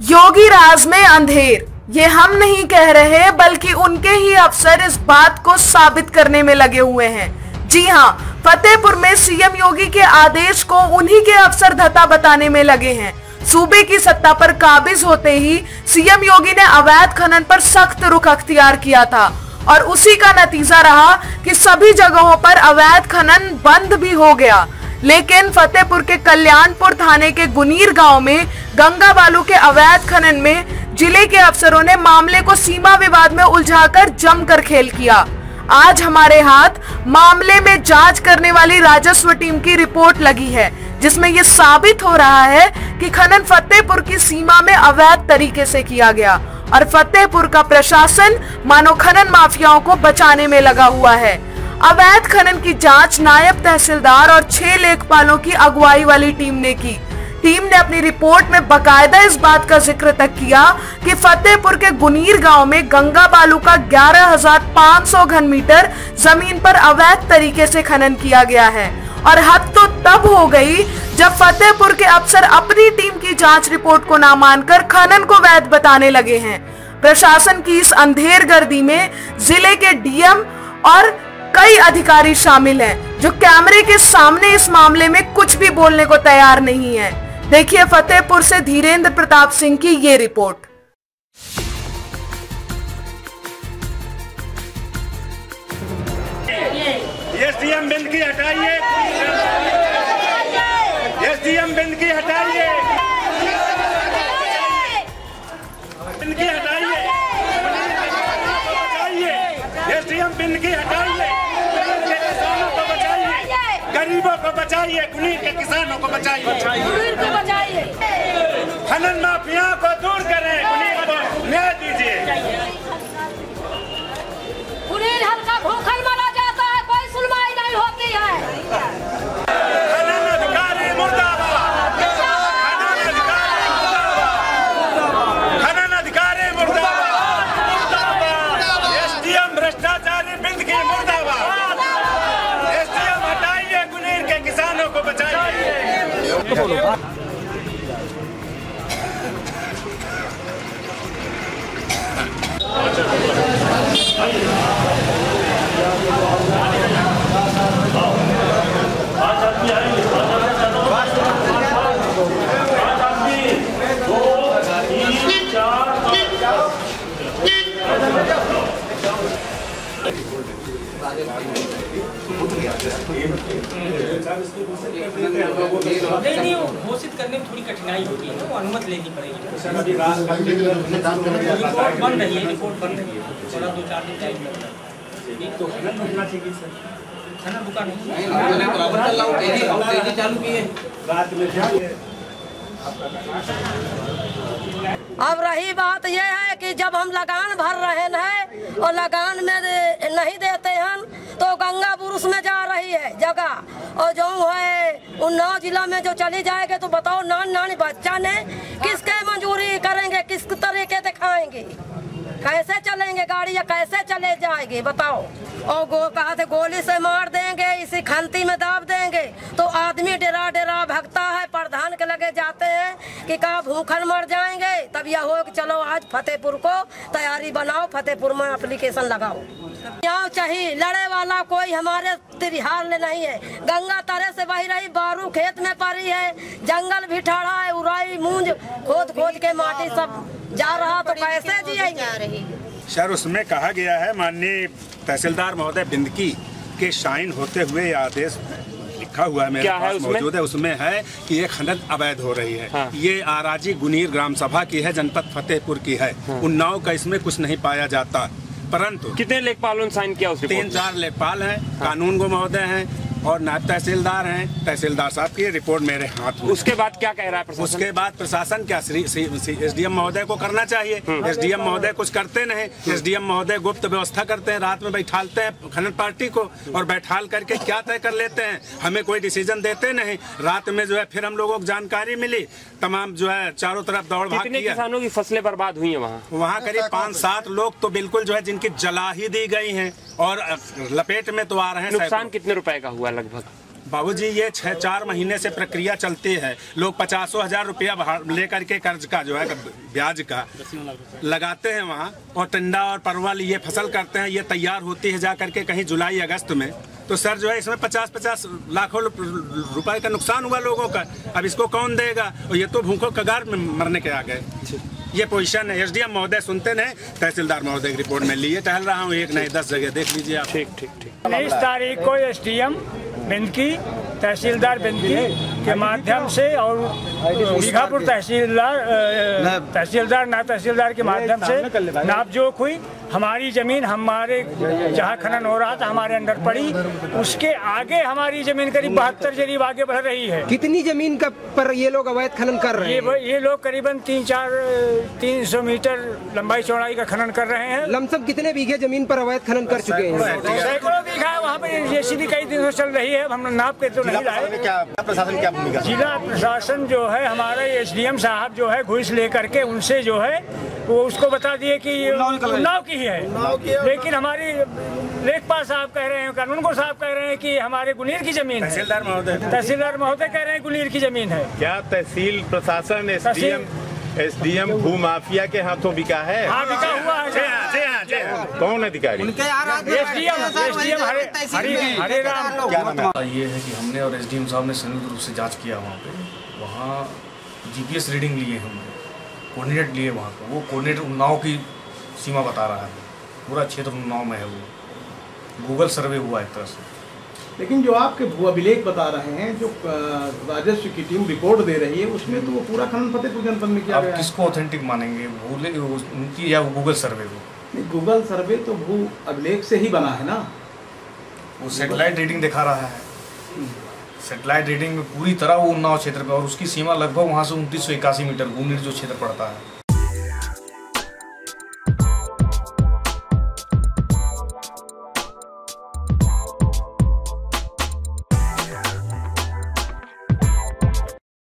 योगी राज में अंधेर। ये हम नहीं कह रहे, बल्कि उनके ही अफसर इस बात को साबित करने में लगे हुए हैं। जी हाँ फतेहपुर में सीएम योगी के आदेश को उन्हीं के अफसर धता बताने में लगे हैं। सूबे की सत्ता पर काबिज होते ही सीएम योगी ने अवैध खनन पर सख्त रुख अख्तियार किया था। और उसी का नतीजा रहा कि सभी जगहों पर अवैध खनन बंद भी हो गया। लेकिन फतेहपुर के कल्याणपुर थाने के गुनीर गाँव में गंगा बालू के अवैध खनन में ज़िले के अफसरों ने मामले को सीमा विवाद में उलझाकर जमकर खेल किया। आज हमारे हाथ मामले में जाँच करने वाली राजस्व टीम की रिपोर्ट लगी है, जिसमें ये साबित हो रहा है कि खनन फतेहपुर की सीमा में अवैध तरीके से किया गया और फतेहपुर का प्रशासन मानो खनन माफियाओं को बचाने में लगा हुआ है। अवैध खनन की जाँच नायब तहसीलदार और छह लेखपालों की अगुवाई वाली टीम ने की। टीम ने अपनी रिपोर्ट में बकायदा इस बात का ज़िक्र तक किया कि फतेहपुर के गुनीर गाँव में गंगा बालू का 11,500 घन मीटर ज़मीन पर अवैध तरीके से खनन किया गया है। और हद तो तब हो गई जब फतेहपुर के अफसर अपनी टीम की जाँच रिपोर्ट को ना मानकर खनन को वैध बताने लगे हैं। प्रशासन की इस अंधेर गर्दी में ज़िले के डीएम और कई अधिकारी शामिल हैं, जो कैमरे के सामने इस मामले में कुछ भी बोलने को तैयार नहीं है। देखिए फतेहपुर से धीरेन्द्र प्रताप सिंह की ये रिपोर्ट। एसडीएम बिंद की हटाइए। एसडीएम बिंद की हटाइए। बिंद की हटाइए। एसडीएम बिंद की हटाइए कुनीर के किसानों को बचाइए गरीबों को बचाइए गुनीर के किसानों को बचाइए। खनन माफिया को दूर करें बचाइए नहीं नहीं घोषित करने में थोड़ी कठिनाई होगी ना वो अनुमति लेनी पड़ेगी। रिपोर्ट बन रही है रिपोर्ट बन रही है। थोड़ा दो चार दिन टाइम लगता है। एक तो नहीं अब रही बात यह है कि जब हम लगान भर रहे हैं और लगान में नहीं देते हैं तो गंगा पुरुष उसमें जा रही है जगह। और जो है, उन्नाव जिला में जो चली जाएगी तो बताओ नान नानी बच्चा ने किसके मंजूरी करेंगे, किस तरीके दिखाएँगे कैसे चलेंगे गाड़ी या कैसे चले जाएगी, बताओ। और गो, कहा थे, गोली से मार देंगे, इसी खंती में दाब देंगे। तो आदमी डेरा डेरा भगता है, प्रधान के लगे जाते हैं कि कहा भूखन मर जाएँगे। तब यह हो कि चलो आज फतेहपुर को तैयारी बनाओ, फतेहपुर में एप्लीकेशन लगाओ। यहाँ चाहिए, लड़े वाला कोई हमारे तिहार में नहीं है। गंगा तरह से बही रही बारू खेत में पड़ी है। जंगल भी ठाड़ा है, उराई मूंज, खोद खोद के माटी सब जा रहा तो कैसे जिएँगे सर उसमें कहा गया है माननीय तहसीलदार महोदय बिंदकी के शाइन होते हुए ये आदेश लिखा हुआ है मेरे क्या पास मौजूद है। उसमें है कि ये खनन अवैध हो रही है। हाँ। ये आराजी गुनीर ग्राम सभा की है जनपद फतेहपुर की है। हाँ। उन्नाव का इसमें कुछ नहीं पाया जाता। परंतु कितने लेखपालों ने साइन किया उस तीन चार लेखपाल हैं हाँ। कानून गो महोदय हैं और नायब तहसीलदार हैं तहसीलदार साहब की रिपोर्ट मेरे हाथ में उसके बाद क्या कह रहा है प्रशासन? उसके बाद प्रशासन क्या श्री एसडीएम महोदय को करना चाहिए? एसडीएम महोदय कुछ करते नहीं एसडीएम महोदय गुप्त व्यवस्था करते हैं रात में बैठालते हैं खनन पार्टी को और बैठाल करके क्या तय कर लेते हैं? हमें कोई डिसीज़न देते नहीं। रात में जो है फिर हम लोगों को जानकारी मिली तमाम जो है चारों तरफ़ दौड़ भाग किया। किसानों की फ़सलें बर्बाद हुई है वहाँ? वहाँ करीब पाँच सात लोग तो बिल्कुल जो है जिनकी जला ही दी गई है और लपेट में तो आ रहे हैं नुकसान कितने रुपए का हुआ लगभग। बाबूजी ये छह चार महीने से प्रक्रिया चलती है। लोग पचासों हज़ार रुपया लेकर के कर्ज का जो है ब्याज का लगाते हैं वहाँ। और टिंडा और परवल ये फ़सल करते हैं ये तैयार होती है जा करके कहीं जुलाई अगस्त में। तो सर जो है इसमें पचास पचास लाखों रुप- रुपए का नुकसान हुआ लोगों का। अब इसको कौन देगा? और ये तो भूखों कगार में मरने के आ गए ये पोजीशन है एसडीएम महोदय सुनते नहीं तहसीलदार महोदय की रिपोर्ट में लिए। टहल रहा हूँ, एक नहीं, दस जगह देख लीजिए आप। ठीक ठीक ठीक। उन्नीस तारीख को एस डी एम बिंदकी तहसीलदार बिंदकी के माध्यम से और बीघापुर तहसीलदार तहसीलदार ना तहसीलदार के माध्यम से नापजोक हुई। हमारी ज़मीन हमारे जहाँ खनन हो रहा था हमारे अंडर पड़ी। उसके आगे हमारी ज़मीन करीब बहत्तर जरीब आगे बढ़ रही है। कितनी ज़मीन का पर ये लोग अवैध खनन कर रहे ये हैं? ये लोग करीबन तीन चार तीन सौ मीटर लंबाई चौड़ाई का खनन कर रहे हैं। लमसम कितने बीघे ज़मीन पर अवैध खनन कर चुके हैं? पे जेसीबी कई दिनों से चल रही है हम नाप के तो नहीं लाए। क्या प्रशासन क्या भूमिका? जिला प्रशासन जो है हमारे एसडीएम साहब जो है घुस लेकर के उनसे जो है वो उसको बता दिए कि ये उन्नाव की ही। है लेकिन हमारी लेखपाल साहब कह रहे हैं कानून को साहब कह रहे हैं कि हमारे गुनीर की ज़मीन है। तहसीलदार महोदय। तहसीलदार महोदय कह रहे हैं गुनीर की ज़मीन है। क्या तहसील प्रशासन एसडीएम एसडीएम भू माफिया के हाथों बिका है? हाँ बिका हुआ है। हाँ हाँ। कौन अधिकारी? SDM SDM Hare Hare Hare Ram. क्या नाम है? ये है कि हमने और एसडीएम साहब ने संयुक्त रूप से जाँच किया वहाँ पे। वहाँ जीपीएस रीडिंग लिए हमने। कोऑर्डिनेट लिए वहाँ का वो कोऑर्डिनेट उन्नाव की सीमा बता रहा है। पूरा क्षेत्र उन्नाव में है वो। गूगल सर्वे हुआ एक तरह से। लेकिन जो आपके भू अभिलेख बता रहे हैं जो राजस्व की टीम रिपोर्ट दे रही है उसमें तो वो पूरा खनन फतेहपुर जनपद में किया आप गया किसको ऑथेंटिक मानेंगे? भूले उनकी या वो गूगल सर्वे को? गूगल सर्वे तो भू अभिलेख से ही बना है ना। वो सेटेलाइट रीडिंग दिखा रहा है। सेटेलाइट रीडिंग में पूरी तरह वो उन्नाव क्षेत्र में और उसकी सीमा लगभग वहाँ से उनतीस मीटर गुमिर जो क्षेत्र पड़ता है।